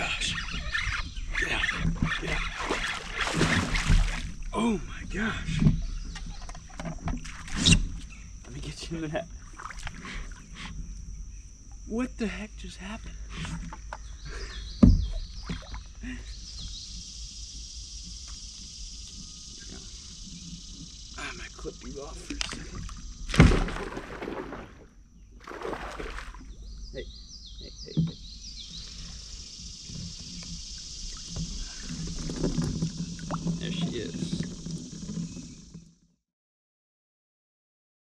gosh. Get out. Get out. Oh my gosh. Let me get you in the net. What the heck just happened? I might clip you off for a second. Hey, hey, hey. years.